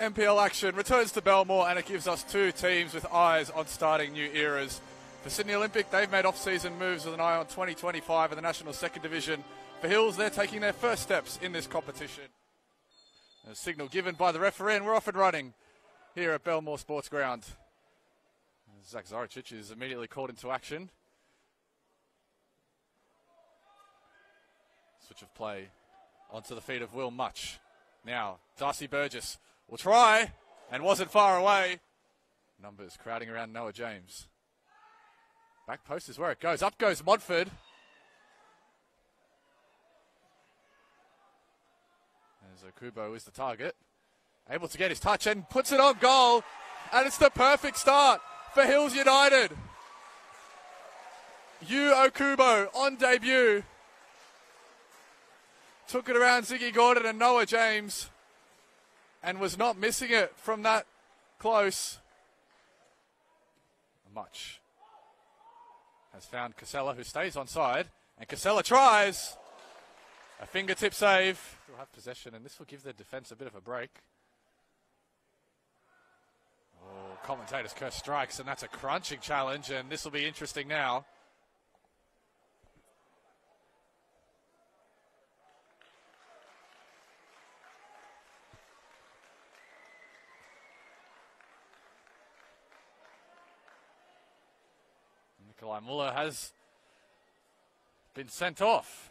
NPL action returns to Belmore and it gives us two teams with eyes on starting new eras. For Sydney Olympic, they've made off-season moves with an eye on 2025 in the National Second Division. For Hills, they're taking their first steps in this competition. A signal given by the referee and we're off and running here at Belmore Sports Ground. Zach Zoricic is immediately called into action. Switch of play onto the feet of Will Much. Now, Darcy Burgess will try and wasn't far away. Numbers crowding around Noah James. Back post is where it goes. Up goes Montford. As Okubo is the target. Able to get his touch and puts it on goal. And it's the perfect start for Hills United. Yu Okubo on debut. Took it around Ziggy Gordon and Noah James and was not missing it from that close. Much has found Casella, who stays on side, and Casella tries a fingertip save. We'll have possession, and this will give the defence a bit of a break. Oh, commentators curse strikes, and that's a crunching challenge, and this will be interesting now. Nikolai Muller has been sent off.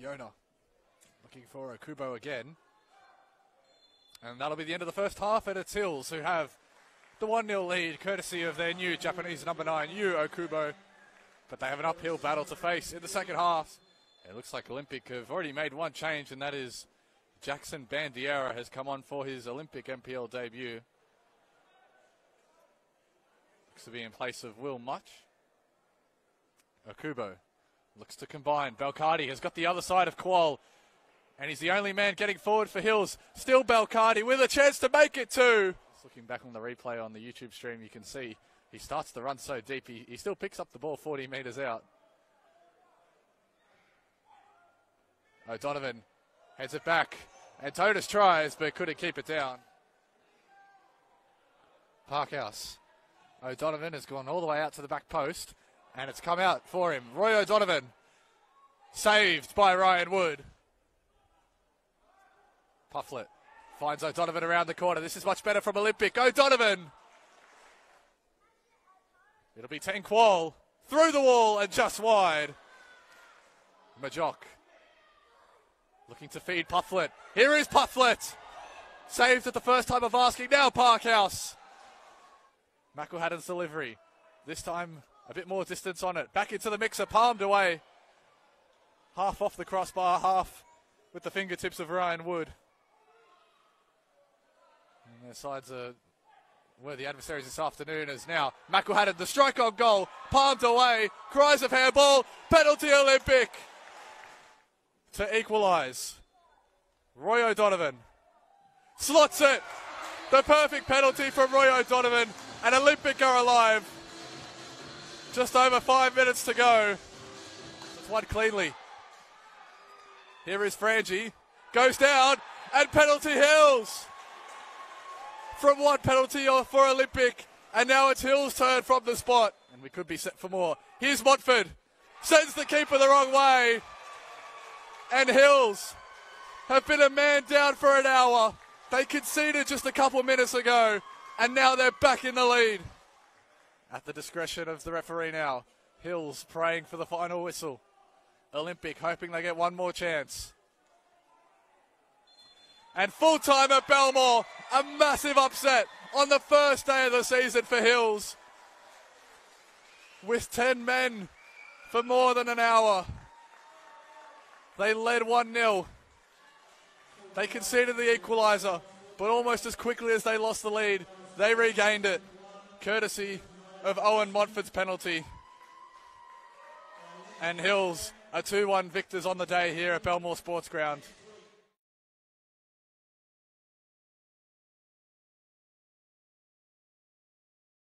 Yona looking for Okubo again. And that'll be the end of the first half, and it's Hills who have the 1 0 lead, courtesy of their new Japanese number 9, Yu Okubo. But they have an uphill battle to face in the second half. It looks like Olympic have already made one change, and that is Jackson Bandiera has come on for his Olympic NPL debut. To be in place of Will Much. Okubo looks to combine. Belcardi has got the other side of Qual. And he's the only man getting forward for Hills. Still Belcardi with a chance to make it two. Just looking back on the replay on the YouTube stream, you can see he starts to run so deep. He, he still picks up the ball 40 metres out. O'Donovan heads it back. And Totus tries, but couldn't keep it down. Parkhouse. O'Donovan has gone all the way out to the back post, and it's come out for him. Roy O'Donovan, saved by Ryan Wood. Pufflet finds O'Donovan around the corner. This is much better from Olympic. O'Donovan. It'll be Ten Qual through the wall and just wide. Majok looking to feed Pufflet. Here is Pufflet. Saved at the first time of asking. Now Parkhouse. McElhatton's delivery. This time a bit more distance on it. Back into the mixer, palmed away. Half off the crossbar, half with the fingertips of Ryan Wood. And their sides are where the adversaries this afternoon is now. McElhatton, the strike on goal, palmed away. Cries of handball, penalty Olympic to equalise. Roy O'Donovan slots it. The perfect penalty from Roy O'Donovan and Olympic are alive. Just over five minutes to go. It's one cleanly. Here is Frangie. Goes down and penalty Hills. From one penalty for Olympic. And now it's Hills' turn from the spot. And we could be set for more. Here's Montford. Sends the keeper the wrong way. And Hills have been a man down for an hour. They conceded just a couple minutes ago and now they're back in the lead. At the discretion of the referee now. Hills praying for the final whistle. Olympic hoping they get one more chance. And full time at Belmore. A massive upset on the first day of the season for Hills. With 10 men for more than an hour. They led 1 0. They conceded the equaliser, but almost as quickly as they lost the lead, they regained it, courtesy of Owen Montford's penalty. And Hills are 2 1 victors on the day here at Belmore Sports Ground.